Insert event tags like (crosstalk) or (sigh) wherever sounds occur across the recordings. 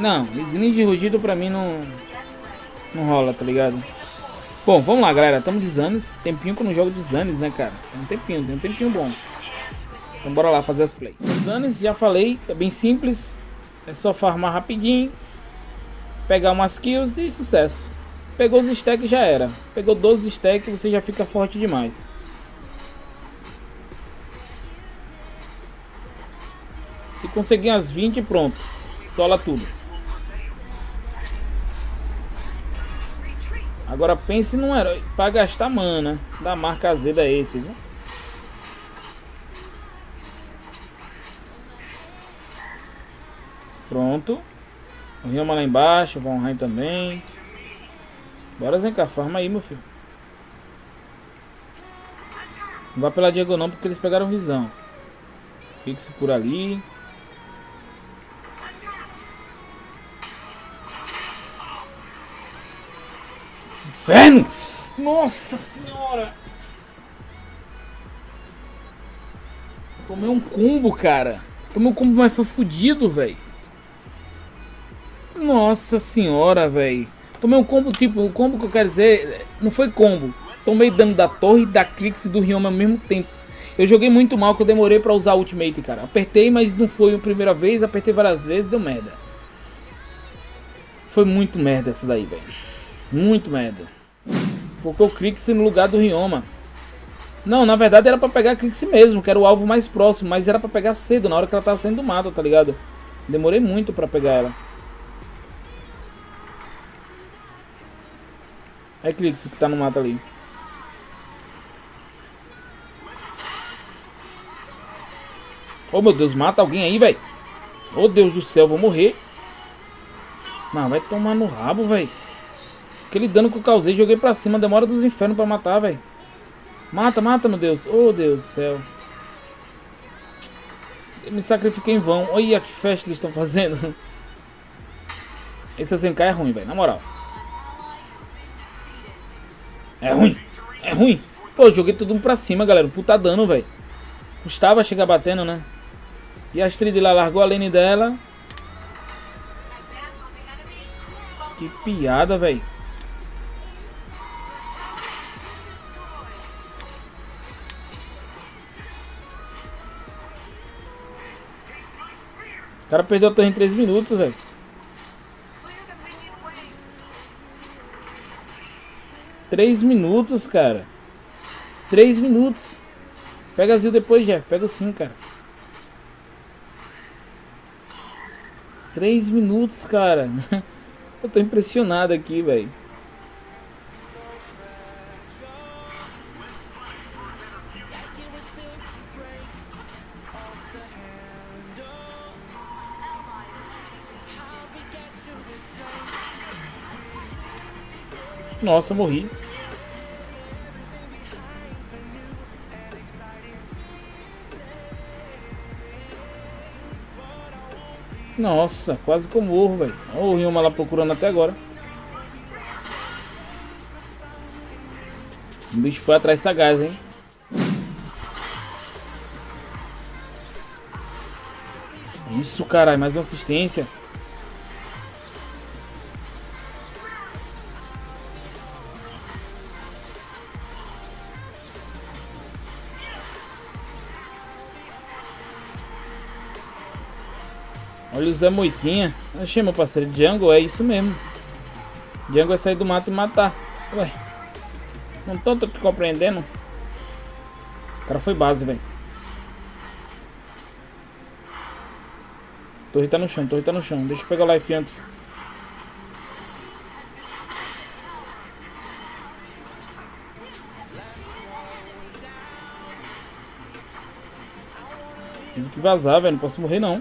Não, Slim de rugido pra mim não. Não rola, tá ligado? Bom, vamos lá, galera. Estamos de Zanis. Tempinho que eu não jogo de Zanis, né, cara? Tem um tempinho, tem um tempinho bom. Então bora lá fazer as plays. Zanis, já falei, é bem simples. É só farmar rapidinho. Pegar umas kills e sucesso. Pegou os stacks já era. Pegou 12 stacks você já fica forte demais. Se conseguir as 20, pronto. Sola tudo. Agora pense num herói para gastar mana da marca azeda esse, viu? Pronto. O Rioma lá embaixo, o Von também. Bora cá, farma aí, meu filho. Não vai pela diagonal porque eles pegaram visão. Fixe por ali. Inferno! Nossa senhora! Tomei um combo, cara. Tomei um combo, mas foi fudido, velho. Nossa senhora, velho. Tomei um combo, tipo, o combo que eu quero dizer, não foi combo. Tomei dano da torre, da Crix e do Ryoma ao mesmo tempo. Eu joguei muito mal, que eu demorei pra usar Ultimate, cara. Apertei, mas não foi a primeira vez, apertei várias vezes, deu merda. Foi muito merda essa daí, velho. Muito merda. Focou o Crix no lugar do Ryoma. Não, na verdade era pra pegar a Crix mesmo, que era o alvo mais próximo, mas era pra pegar cedo, na hora que ela tava saindo do mato, tá ligado? Demorei muito pra pegar ela. É Crix que tá no mato ali. Oh meu Deus, mata alguém aí, velho. Oh Deus do céu, vou morrer. Não, vai tomar no rabo, velho. Aquele dano que eu causei, joguei pra cima. Demora dos infernos pra matar, velho. Mata, mata, meu Deus. Oh Deus do céu. Eu me sacrifiquei em vão. Olha que festa eles estão fazendo. Esse Zenkai é ruim, velho. Na moral. É ruim. É ruim. Pô, joguei tudo pra cima, galera. Puta dano, velho. Custava chegar batendo, né? E a Astrid lá largou a lane dela. Que piada, velho. O cara perdeu a torre em 3 minutos, velho. Três minutos, cara. Três minutos. Pega Zil depois, Jeff. Pega o sim, cara. Três minutos, cara. (laughs) Eu tô impressionado aqui, velho. Nossa, morri. Nossa, quase que eu morro, velho. Olha o Ryoma lá procurando até agora. O bicho foi atrás sagaz, hein? Isso, caralho, mais uma assistência. Olha o Zé Moitinha. Achei meu parceiro. Django é isso mesmo. Django é sair do mato e matar. Ué. Não tô te compreendendo. O cara foi base, velho. Torre tá no chão, torre tá no chão. Deixa eu pegar o life antes. Tive que vazar, velho. Não posso morrer, não.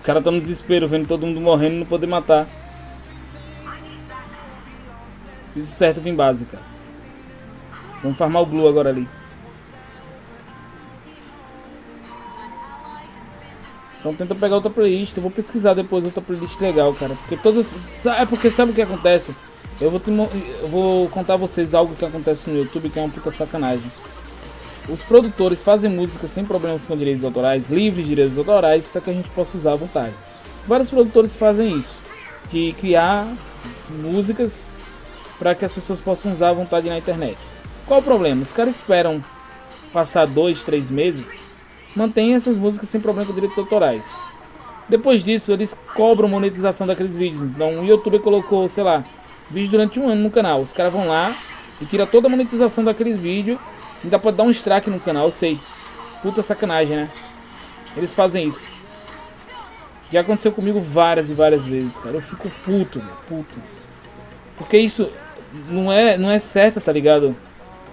Os caras estão no desespero, vendo todo mundo morrendo e não poder matar. Fiz certo vim base, cara. Vamos farmar o Blue agora ali. Então tenta pegar outra playlist. Eu vou pesquisar depois outra playlist legal, cara. Porque todas. É porque sabe o que acontece? Eu vou, te... eu vou contar a vocês algo que acontece no YouTube que é uma puta sacanagem. Os produtores fazem música sem problemas com direitos autorais, livres de direitos autorais, para que a gente possa usar à vontade. Vários produtores fazem isso, de criar músicas para que as pessoas possam usar à vontade na internet. Qual o problema? Os caras esperam passar dois, três meses, mantém essas músicas sem problema com direitos autorais. Depois disso, eles cobram monetização daqueles vídeos. Então, o YouTube colocou, sei lá, vídeo durante um ano no canal. Os caras vão lá e tira toda a monetização daqueles vídeos Ainda pode dar um strike no canal, eu sei. Puta sacanagem, né? Eles fazem isso. Já aconteceu comigo várias e várias vezes, cara. Eu fico puto, meu, puto. Porque isso não é, não é certo, tá ligado?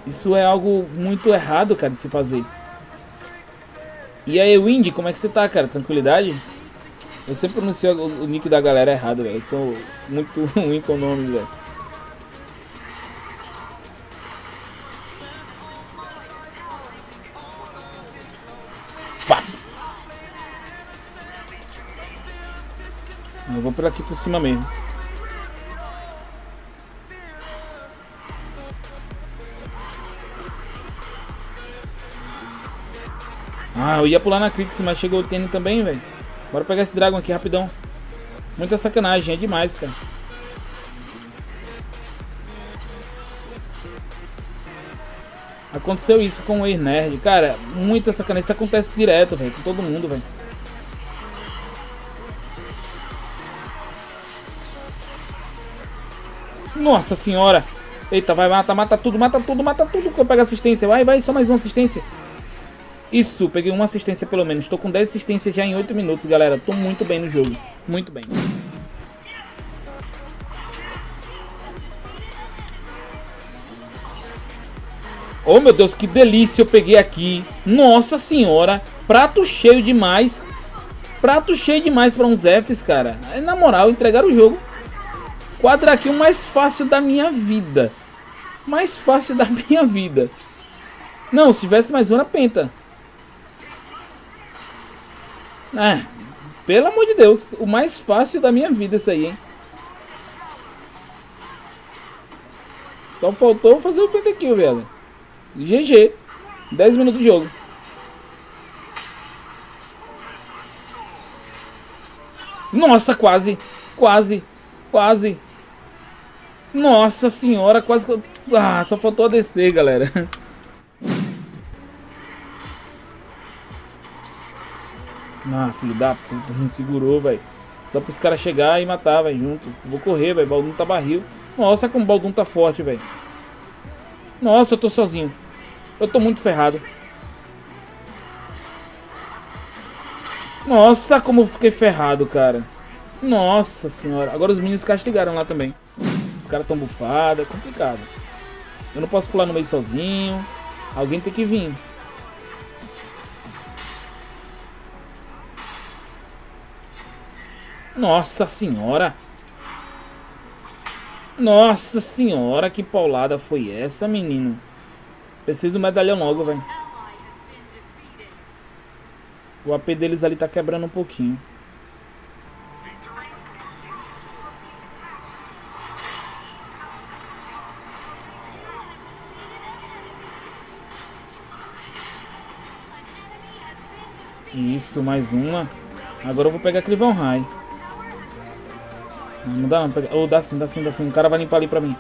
Isso é algo muito errado, cara, de se fazer. E aí, Windy, como é que você tá, cara? Tranquilidade? Eu sempre pronuncio o, nick da galera errado, velho. Eu sou muito (laughs) ruim com velho. Por aqui por cima mesmo. Ah, eu ia pular na Crix, mas chegou o Tênis também, velho. Bora pegar esse Dragon aqui rapidão. Muita sacanagem, é demais, cara. Aconteceu isso com o Nerd, cara. Muita sacanagem. Isso acontece direto, velho, com todo mundo, velho. Nossa senhora. Eita, vai, mata, mata tudo, mata tudo, mata tudo. Que eu pego assistência. Vai, vai, só mais uma assistência. Isso, peguei uma assistência pelo menos. Estou com 10 assistências já em 8 minutos, galera. Estou muito bem no jogo. Muito bem. Oh, meu Deus, que delícia eu peguei aqui. Nossa senhora. Prato cheio demais. Prato cheio demais para uns Fs, cara. Na moral, entregar o jogo. Quadra aqui o mais fácil da minha vida. Mais fácil da (laughs) minha vida. Não, se tivesse mais uma penta. É, pelo amor de Deus, o mais fácil da minha vida isso aí, hein? Só faltou fazer o pentakill, velho. GG. 10 minutos de jogo. Nossa, quase. Quase. Quase. Nossa senhora, quase que... Ah, só faltou a descer, galera. Ah, filho da puta, me segurou, velho. Só para os caras chegar e matar, velho, junto. Vou correr, velho. Baldum tá barril. Nossa, como o Baldum tá forte, velho. Nossa, eu tô sozinho. Eu tô muito ferrado. Nossa, como eu fiquei ferrado, cara. Nossa senhora. Agora os meninos castigaram lá também. Caras tão bufados, é complicado. Eu não posso pular no meio sozinho. Alguém tem que vir. Nossa senhora. Nossa senhora, que paulada foi essa, menino? Preciso do medalhão logo, velho. O AP deles ali tá quebrando um pouquinho. Isso, mais uma. Agora eu vou pegar Van High. Não, não dá não. Ou oh, dá sim, dá sim, dá sim. O cara vai limpar ali pra mim.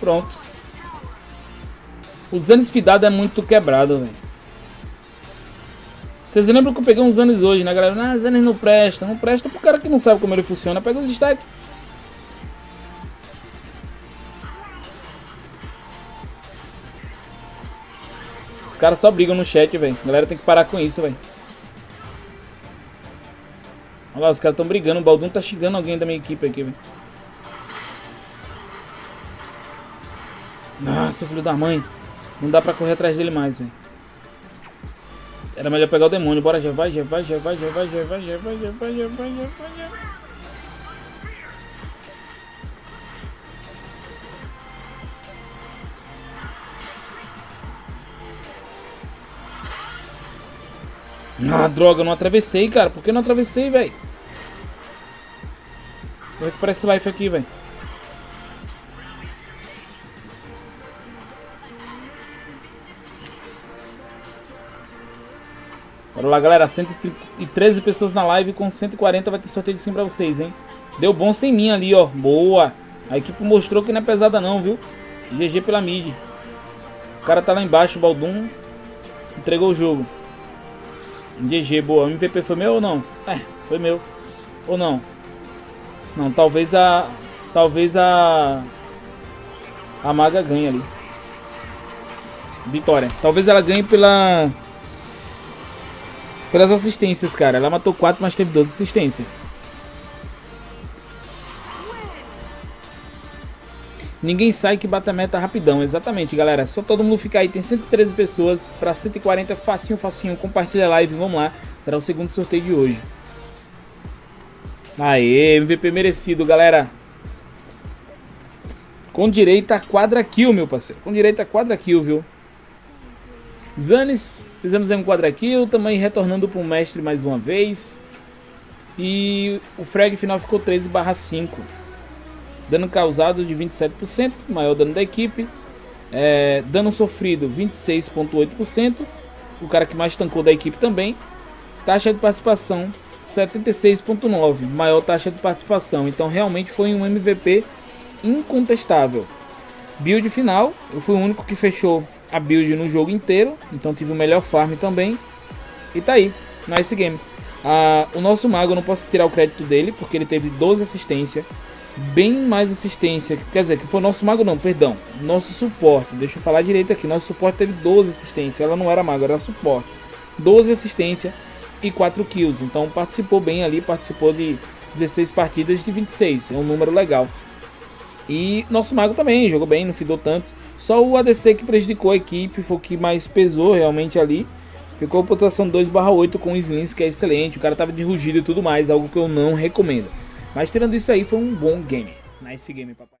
Pronto. O Zanis Fidado é muito quebrado, velho. Vocês lembram que eu peguei uns Zanis hoje, né, galera? Ah, Zanis não presta. Não presta pro cara que não sabe como ele funciona. Pega os stacks. Os caras só brigam no chat, velho. A galera tem que parar com isso, velho. Olha lá, os caras estão brigando. O Baldum tá xingando alguém da minha equipe aqui, velho. Nossa, filho da mãe. Não dá pra correr atrás dele mais, velho. Era melhor pegar o demônio. Bora, já vai, já vai, já vai, já vai, já vai, já vai, já vai, já vai, já vai, já vai. Ah, droga, eu não atravessei, cara. Por que não atravessei, velho? Vou recuperar esse life aqui, velho. Bora lá, galera. 113 pessoas na live com 140 vai ter sorteio de sim pra vocês, hein? Deu bom sem mim ali, ó. Boa. A equipe mostrou que não é pesada não, viu? GG pela mid. O cara tá lá embaixo, o Baldum. Entregou o jogo. GG, boa. O MVP foi meu ou não? É, foi meu. Ou não? Não, talvez a... Talvez a... A maga ganhe ali. Vitória. Talvez ela ganhe pela... Pelas assistências, cara. Ela matou 4, mas teve 12 assistências. Ninguém sai que bata a meta rapidão. Exatamente, galera. Só todo mundo ficar aí. Tem 113 pessoas para 140. Facinho, facinho. Compartilha a live. Vamos lá. Será o segundo sorteio de hoje. Aê, MVP merecido, galera. Com direito a quadra kill, meu parceiro. Com direito a quadra kill, viu? Zanis, fizemos um quadra kill. Também retornando para o mestre mais uma vez. E o frag final ficou 13 barra 5. Dano causado de 27%, maior dano da equipe. É, dano sofrido 26,8%. O cara que mais tancou da equipe também. Taxa de participação 76,9%, maior taxa de participação. Então realmente foi um MVP incontestável. Build final, eu fui o único que fechou a build no jogo inteiro. Então tive o melhor farm também. E tá aí, nice game. Ah, o nosso mago, eu não posso tirar o crédito dele, porque ele teve 12 assistências bem mais assistência. Quer dizer, que foi nosso mago não, perdão. Nosso suporte. Deixa eu falar direito aqui. Nosso suporte teve 12 assistências. Ela não era mago, era suporte. 12 assistência e 4 kills. Então participou bem ali, participou de 16 partidas de 26. É um número legal. E nosso mago também jogou bem, não fidou tanto. Só o ADC que prejudicou a equipe, foi o que mais pesou realmente ali. Ficou pontuação 2/8 com o Slings, que é excelente. O cara tava de rugido e tudo mais, algo que eu não recomendo. Mas tirando isso aí, foi um bom game. Nice game, papai.